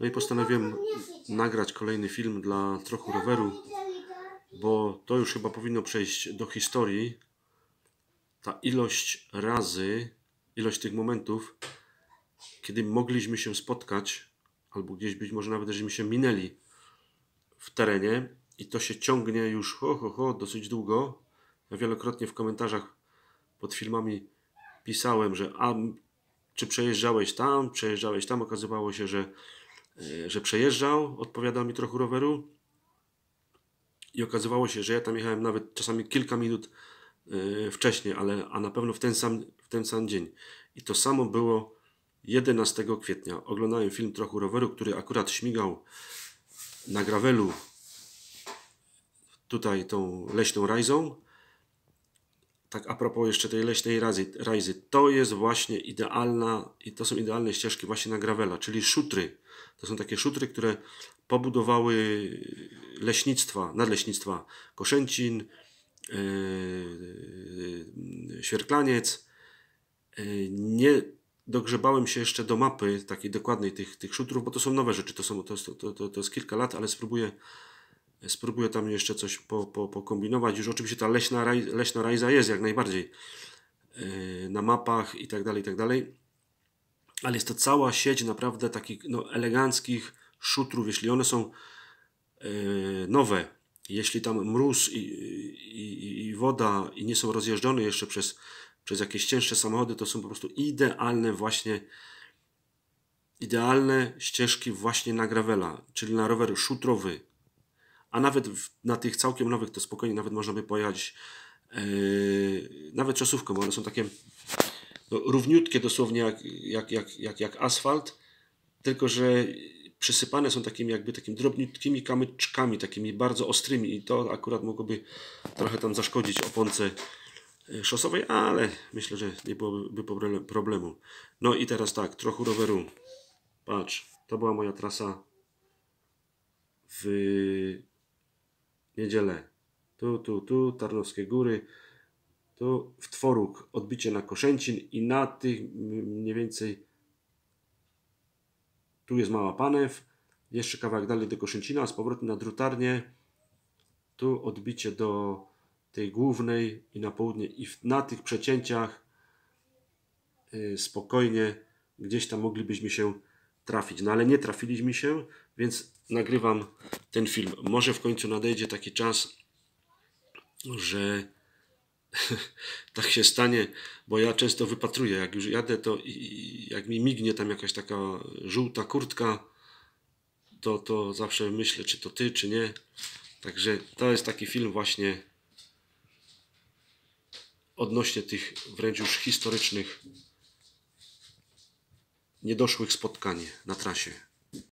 No i postanowiłem nagrać kolejny film dla trochu roweru, bo to już chyba powinno przejść do historii. Ta ilość razy, ilość tych momentów, kiedy mogliśmy się spotkać, albo gdzieś być może nawet, żeśmy się minęli w terenie i to się ciągnie już ho, ho, ho, dosyć długo. Ja wielokrotnie w komentarzach pod filmami pisałem, że a czy przejeżdżałeś tam, przejeżdżałeś tam, okazywało się, że, że przejeżdżał, odpowiadał mi trochę roweru i okazywało się, że ja tam jechałem nawet czasami kilka minut e, wcześniej, ale a na pewno w ten sam, w ten sam dzień. I to samo było 11 kwietnia. Oglądałem film trochę roweru, który akurat śmigał na gravelu tutaj tą leśną rajzą. Tak a propos jeszcze tej leśnej razy, rajzy, to jest właśnie idealna i to są idealne ścieżki właśnie na gravela, czyli szutry. To są takie szutry, które pobudowały leśnictwa, nadleśnictwa Koszęcin, yy, Świerklaniec. Yy, nie dogrzebałem się jeszcze do mapy takiej dokładnej tych, tych szutrów, bo to są nowe rzeczy, to, są, to, to, to, to jest kilka lat, ale spróbuję Spróbuję tam jeszcze coś po, po, pokombinować. Już oczywiście ta leśna, raj, leśna rajza jest jak najbardziej yy, na mapach i tak dalej, i tak dalej. Ale jest to cała sieć naprawdę takich no, eleganckich szutrów, jeśli one są yy, nowe, jeśli tam mróz i, i, i woda i nie są rozjeżdżone jeszcze przez, przez jakieś cięższe samochody, to są po prostu idealne właśnie idealne ścieżki właśnie na gravela, czyli na rower szutrowy, a nawet w, na tych całkiem nowych to spokojnie nawet można by pojechać yy, nawet czasówką, bo one są takie no, równiutkie dosłownie jak, jak, jak, jak, jak asfalt, tylko że przysypane są takimi jakby takimi drobniutkimi kamyczkami, takimi bardzo ostrymi i to akurat mogłoby trochę tam zaszkodzić oponce yy, szosowej, ale myślę, że nie byłoby problemu. No i teraz tak, trochę roweru. Patrz, to była moja trasa w niedzielę. Tu, tu, tu, Tarnowskie Góry. Tu w Tworuk odbicie na Koszęcin i na tych mniej więcej tu jest Mała Panew. Jeszcze kawałek dalej do Koszęcina, z powrotem na Drutarnię. Tu odbicie do tej głównej i na południe i na tych przecięciach yy, spokojnie gdzieś tam moglibyśmy się trafić. No ale nie trafiliśmy się, więc nagrywam ten film. Może w końcu nadejdzie taki czas, że tak się stanie, bo ja często wypatruję, jak już jadę, to i, jak mi mignie tam jakaś taka żółta kurtka, to, to zawsze myślę, czy to ty, czy nie. Także to jest taki film właśnie odnośnie tych wręcz już historycznych, niedoszłych spotkań na trasie.